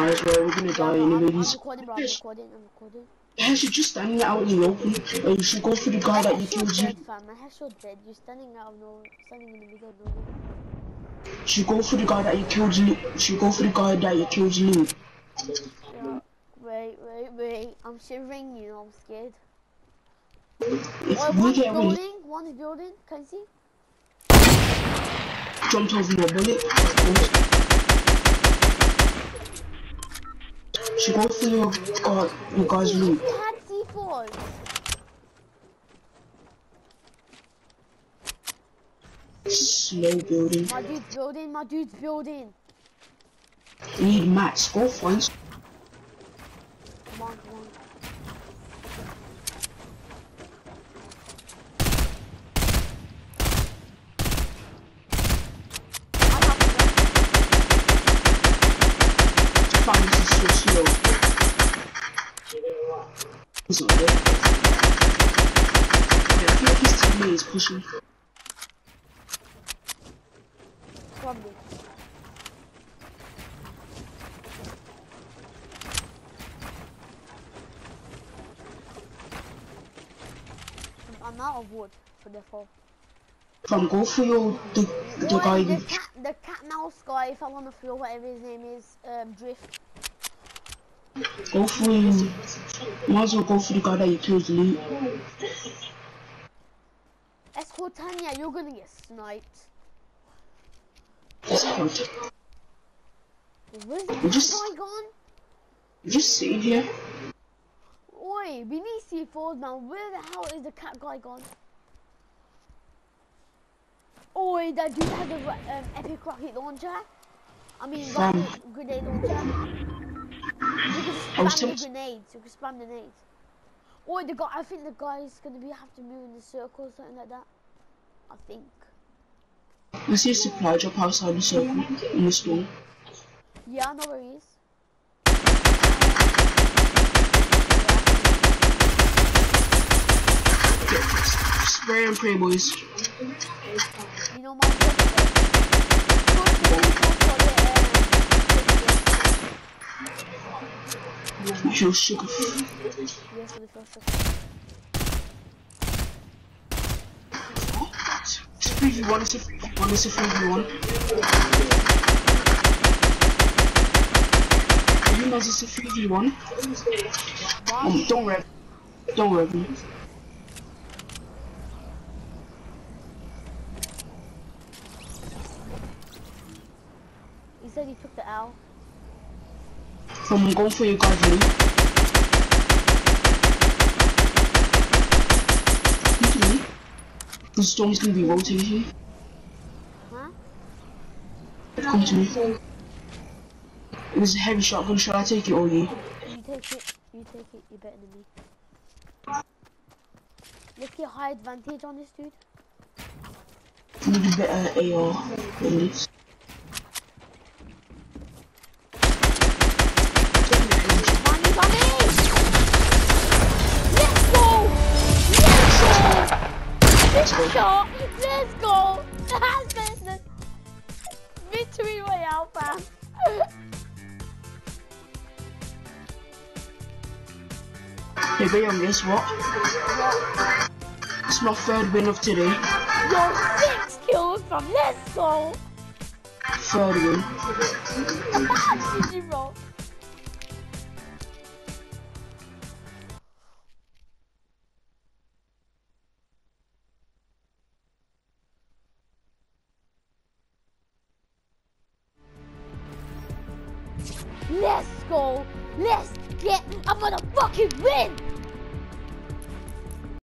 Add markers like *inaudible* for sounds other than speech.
Guys, well, we're gonna die I'm, I'm recording, bro. I'm recording. I'm recording. Hesh, you're just standing out in the open. Uh, you should go for the guy that you killed you. fam. My hair's so dead. You're standing out of nowhere. Standing in the middle of nowhere. Should go for the guy that you killed you. Should go for the guy that you killed you. Yeah. Wait, wait, wait. I'm shivering, you know. I'm scared. If Oh, we one's get building. One's building. Can you see? jumped over your bullet. Should go for your guy, your guy's He loot. had C4s. Slow building. My dude's building. My dude's building. You need mats. Go find. Come on, come on. I'm not gonna- Find this is so slow. He's not there. Yeah, I feel like his teammate is pushing. Probably. I'm out of wood for the fall. Come go for your the the Or guy. the cat, the cat mouse guy, if I want to feel whatever his name is, um, Drift. Go for you. Might as well go for the guy that you killed loot. Escort Tanya, you're gonna get sniped. Hard. Where's the just- guy gone? Just sitting here. Oi, we need C4s man. Where the hell is the cat guy gone? Oi, that dude has a um, epic rocket launcher. I mean, rocket grenade launcher. You can I was spam the grenades. You can spam the grenades. Oi, the guy. I think the guy's gonna be have to move in the circle or something like that. I think. I see a supply drop outside the circle in the store. Yeah, I know where he is. Spray and pray, boys. You know my shot. It's a 3v1, it's a 3v1, it's a 3v1. You know, it's a 3v1. Um, don't rev. Don't rev me. He said he took the L. I'm going for your guys' loot. Come to me. The storm's gonna be rotating. Huh? Come to me. It was a heavy shotgun. Shall I take it or you? You take it. You take it. You're better than me. Let's get high advantage on this dude. Need a better AR than this. Let's go! Let's go! That's the victory royale, fam. Hey, Bayam, guess what? It's my third win of today. Yo, six kills from Let's go! Third win. *laughs* GG, bro. Let's go. Let's get I'm gonna fucking win.